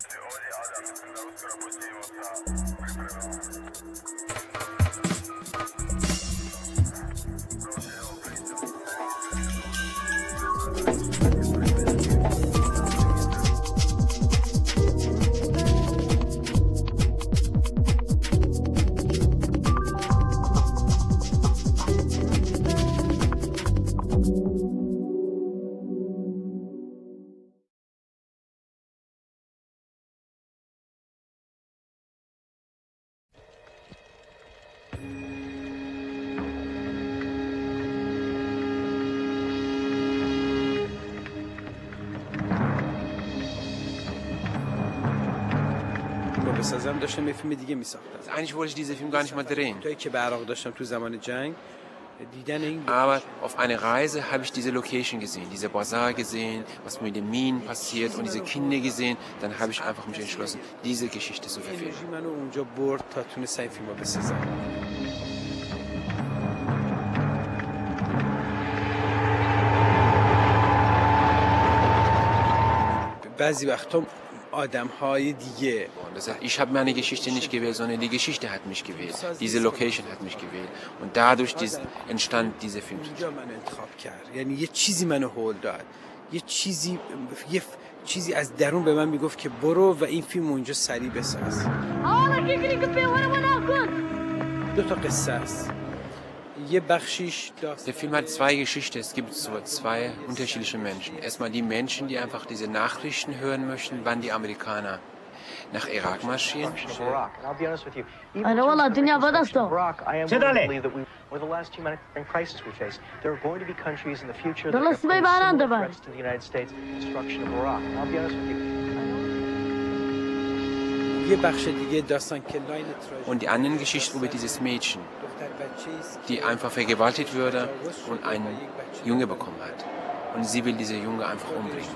Сегодня Адам на русском работе его Приправил. بسازم داشتم یه فیلم دیگه میساختم Eigentlich wollte ich diesen Film gar nicht mal drehen. جایی که به عراق داشتم تو زمان جنگ دیدن این Aber auf einer Reise habe ich diese Location gesehen, diese Bazar gesehen, was mit den Minen passiert und diese Kinder gesehen. Dann habe ich einfach mich entschlossen, diese Geschichte zu verfilmen. انرژی منو اونجا برد تا تونستم این فیلم رو بسازم بعضی وقتا آدم های دیگه ایش هب منی که نیش که بیزانه دیگه شیشتی هت میش که دیزه لوکیشن هت میش که و دادوش دیز انشتان دیزه فیلم اینجا من انتخاب کرد. یعنی یه چیزی منو هول داد. یه چیزی یه چیزی از درون به من می‌گفت که برو و این فیلم اونجا سریع بساز. دو تا قصه است. Der Film hat zwei Geschichten. Es gibt so zwei unterschiedliche Menschen. Erstmal die Menschen, die einfach diese Nachrichten hören möchten, wann die Amerikaner nach Irak marschieren. Ich Wallah, Dinja war das doch. With the last humanitarian crisis we face, there are going to be countries in the future that are threats to the United States, destruction und die anderen Geschichten über dieses Mädchen, die einfach vergewaltigt wurde und einen Junge bekommen hat. Und sie will diese Junge einfach umbringen.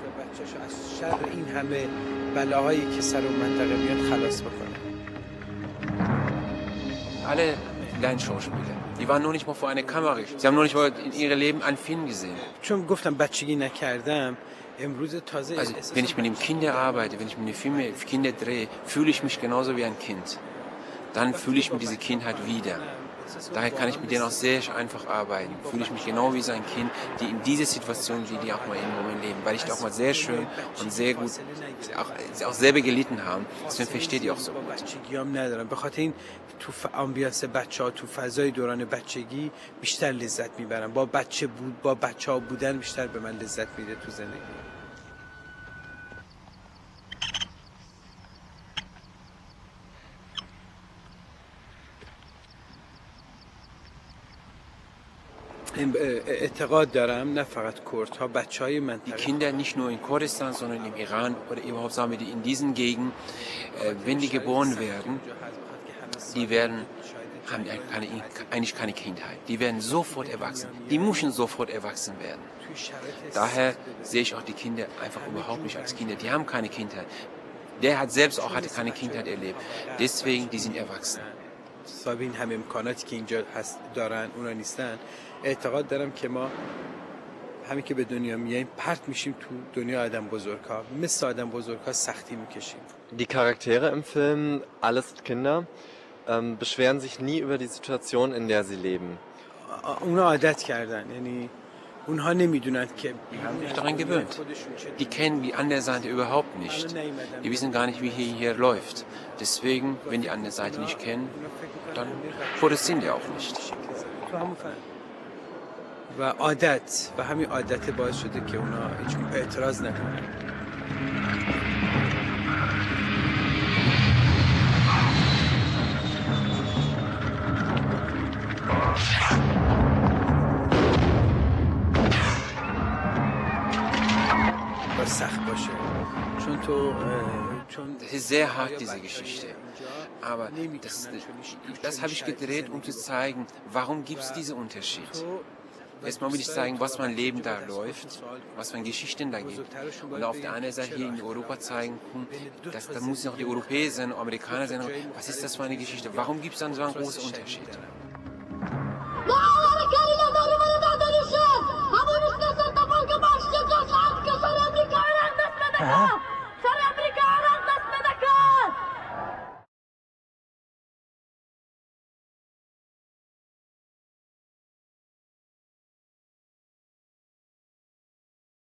Alle Lernschauspieler, Die waren noch nicht mal vor einer Kamera. Sie haben noch nicht mal in ihrem Leben einen Film gesehen. Also, wenn ich mit dem Kind arbeite, wenn ich mit dem Filme Kinder drehe, fühle ich mich genauso wie ein Kind. Dann fühle ich mir diese Kindheit wieder. Daher kann ich mit denen auch sehr einfach arbeiten. Fühle ich mich genau wie so ein Kind, die in dieser Situation, wie die auch mal im Moment leben. Weil ich die auch mal sehr schön und sehr gut, auch, auch selber gelitten haben. Deswegen verstehe die auch so با gut. بچگی هم ندارم به خاطر این تو ف... آمبیانس بچه ها تو فضای دوران بچگی بیشتر لذت میبرم با بچه بود با بچه ها بودن بیشتر به من لذت میده تو زندگی Die Kinder nicht nur in Kurdistan, sondern im Iran oder überhaupt sagen wir in diesen Gegenden, äh, wenn die geboren werden, die werden haben keine, eigentlich keine Kindheit. Die werden sofort erwachsen. Die müssen sofort erwachsen werden. Daher sehe ich auch die Kinder einfach überhaupt nicht als Kinder. Die haben keine Kindheit. Der hat selbst auch hatte keine Kindheit erlebt. Deswegen, die sind erwachsen. صاحب این همه امکاناتی که اینجا هست دارن اونا نیستن. اعتقاد دارم که ما همین که به دنیا میاییم پرت میشیم تو دنیا آدم بزرگ ها مثل آدم بزرگ ها سختی می‌کشیم. Die Charaktere im Film, alles Kinder, ähm, beschweren sich nie über die Situation, in der sie leben. اونا عادت کردن. یعنی اونها نمیدونن که sich daran gewöhnt. Die kennen die andere Seite überhaupt nicht. Die wissen gar nicht, wie hier, hier läuft. Deswegen, wenn die andere Seite nicht kennen, dann protestieren die auch nicht. تو همون فهم. و عادت و همین عادت باعث شده که اونا هیچ اعتراض نکنن سخت باشه چون تو اه، چون Das ist sehr hart, diese Geschichte. Aber das, das habe ich gedreht, um zu zeigen, warum gibt es diesen Unterschied. Erstmal will ich zeigen, was mein Leben da läuft, was für Geschichten da gibt. Und auf der anderen Seite hier in Europa zeigen, hm, dass, da müssen auch die Europäer sein, Amerikaner sein. Was ist das für eine Geschichte? Warum gibt es dann so einen großen Unterschied?